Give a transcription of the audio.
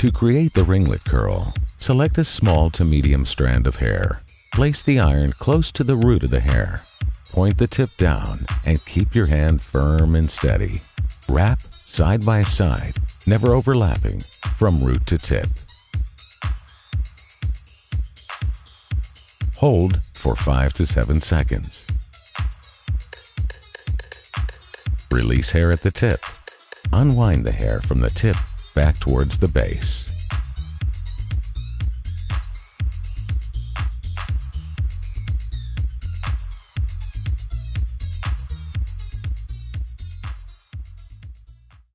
To create the ringlet curl, select a small to medium strand of hair. Place the iron close to the root of the hair. Point the tip down and keep your hand firm and steady. Wrap side by side, never overlapping, from root to tip. Hold for 5 to 7 seconds. Release hair at the tip. Unwind the hair from the tip back towards the base.